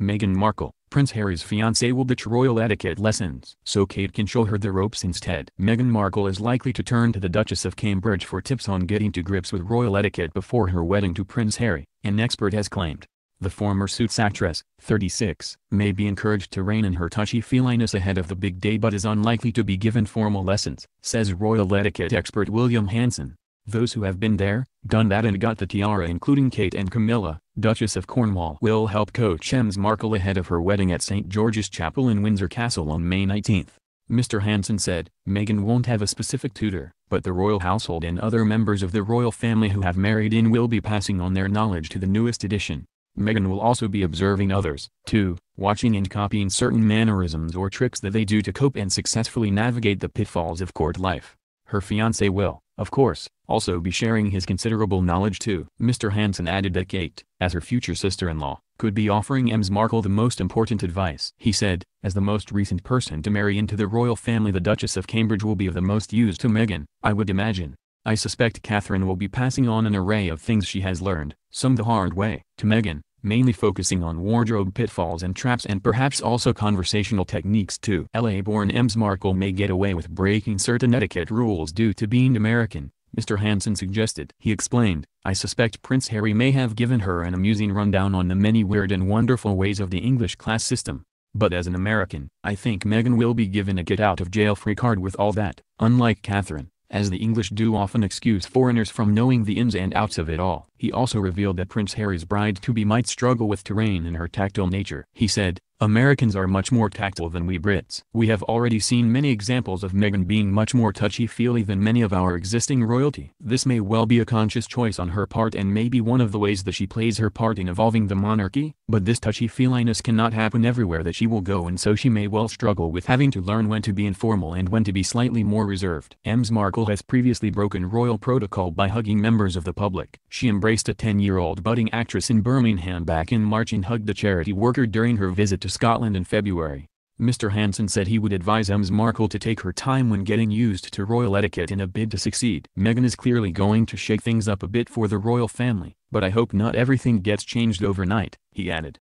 Meghan Markle, Prince Harry's fiancée will ditch royal etiquette lessons so Kate can show her the ropes instead. Meghan Markle is likely to turn to the Duchess of Cambridge for tips on getting to grips with royal etiquette before her wedding to Prince Harry, an expert has claimed. The former Suits actress, 36, may be encouraged to rein in her touchy-feeliness ahead of the big day but is unlikely to be given formal lessons, says royal etiquette expert William Hanson. Those who have been there, done that and got the tiara including Kate and Camilla, Duchess of Cornwall will help coach Ms. Markle ahead of her wedding at St. George's Chapel in Windsor Castle on May 19. Mr. Hanson said, Meghan won't have a specific tutor, but the royal household and other members of the royal family who have married in will be passing on their knowledge to the newest edition. Meghan will also be observing others, too, watching and copying certain mannerisms or tricks that they do to cope and successfully navigate the pitfalls of court life. Her fiancé will, of course, also be sharing his considerable knowledge too. Mr. Hanson added that Kate, as her future sister-in-law, could be offering Ms. Markle the most important advice. He said, as the most recent person to marry into the royal family the Duchess of Cambridge will be of the most use to Meghan, I would imagine. I suspect Catherine will be passing on an array of things she has learned, some the hard way, to Meghan, mainly focusing on wardrobe pitfalls and traps and perhaps also conversational techniques too. LA-born Ms. Markle may get away with breaking certain etiquette rules due to being American, Mr. Hanson suggested. He explained, I suspect Prince Harry may have given her an amusing rundown on the many weird and wonderful ways of the English class system. But as an American, I think Meghan will be given a get-out-of-jail-free card with all that, unlike Catherine as the English do often excuse foreigners from knowing the ins and outs of it all. He also revealed that Prince Harry's bride-to-be might struggle with terrain in her tactile nature. He said, Americans are much more tactile than we Brits. We have already seen many examples of Meghan being much more touchy-feely than many of our existing royalty. This may well be a conscious choice on her part and may be one of the ways that she plays her part in evolving the monarchy, but this touchy-feeliness cannot happen everywhere that she will go and so she may well struggle with having to learn when to be informal and when to be slightly more reserved. Ms. Markle has previously broken royal protocol by hugging members of the public. She embraced a 10-year-old budding actress in Birmingham back in March and hugged a charity worker during her visit to Scotland in February. Mr. Hanson said he would advise Ms. Markle to take her time when getting used to royal etiquette in a bid to succeed. Meghan is clearly going to shake things up a bit for the royal family, but I hope not everything gets changed overnight, he added.